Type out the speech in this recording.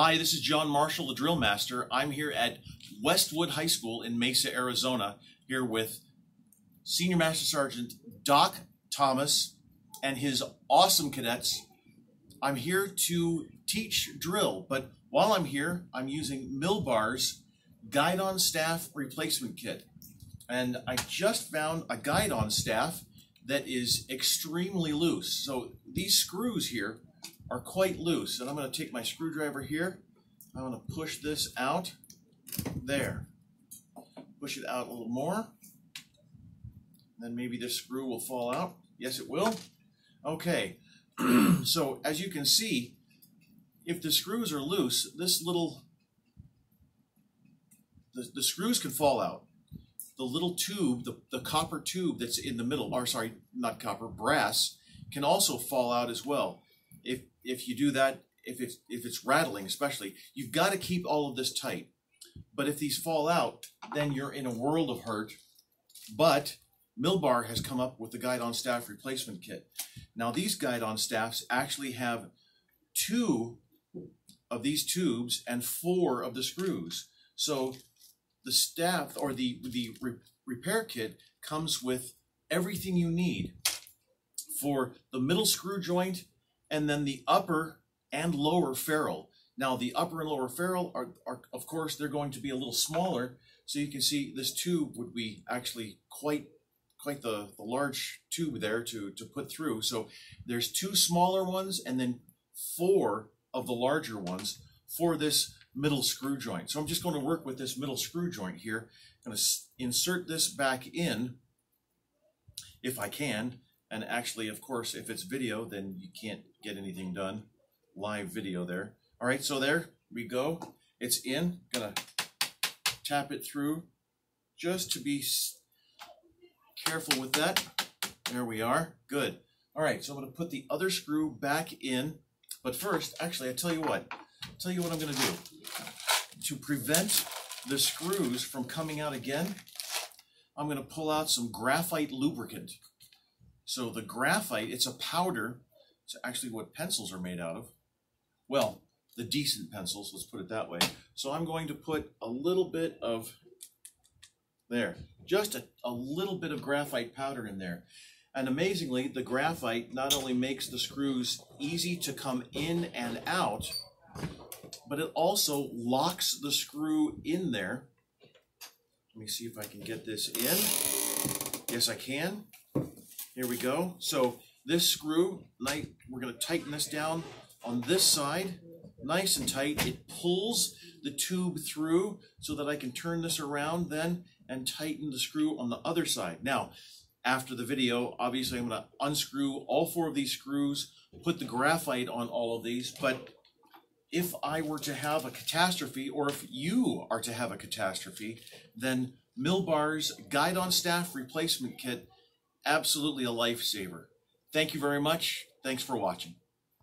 Hi, this is John Marshall, the drill master. I'm here at Westwood High School in Mesa, Arizona, here with Senior Master Sergeant Doc Thomas and his awesome cadets. I'm here to teach drill, but while I'm here, I'm using Mil-Bar's Guide on Staff Replacement Kit. And I just found a guidon staff that is extremely loose. So these screws here are quite loose. And I'm going to take my screwdriver here. I'm going to push this out. There. Push it out a little more. Then maybe this screw will fall out. Yes, it will. Okay. so as you can see, if the screws are loose, this little, the, the screws can fall out. The little tube, the, the copper tube that's in the middle, or sorry, not copper, brass, can also fall out as well if if you do that, if it's if it's rattling especially, you've got to keep all of this tight. But if these fall out, then you're in a world of hurt. But Mil-Bar has come up with the guidon staff replacement kit. Now these guidon staffs actually have two of these tubes and four of the screws. So the staff or the the re repair kit comes with everything you need for the middle screw joint and then the upper and lower ferrule. Now the upper and lower ferrule are, are, of course, they're going to be a little smaller. So you can see this tube would be actually quite quite the, the large tube there to, to put through. So there's two smaller ones and then four of the larger ones for this middle screw joint. So I'm just going to work with this middle screw joint here. I'm going to insert this back in if I can. And actually, of course, if it's video, then you can't get anything done. Live video there. All right, so there we go. It's in. Gonna tap it through just to be careful with that. There we are. Good. All right, so I'm gonna put the other screw back in. But first, actually, I tell you what. I'll tell you what I'm gonna do. To prevent the screws from coming out again, I'm gonna pull out some graphite lubricant. So the graphite, it's a powder. It's actually what pencils are made out of. Well, the decent pencils, let's put it that way. So I'm going to put a little bit of, there, just a, a little bit of graphite powder in there. And amazingly, the graphite not only makes the screws easy to come in and out, but it also locks the screw in there. Let me see if I can get this in. Yes, I can. Here we go. So this screw, we're going to tighten this down on this side, nice and tight. It pulls the tube through so that I can turn this around then and tighten the screw on the other side. Now, after the video, obviously I'm going to unscrew all four of these screws, put the graphite on all of these, but if I were to have a catastrophe, or if you are to have a catastrophe, then Mil-Bar's Guide on Staff Replacement Kit absolutely a lifesaver. Thank you very much. Thanks for watching.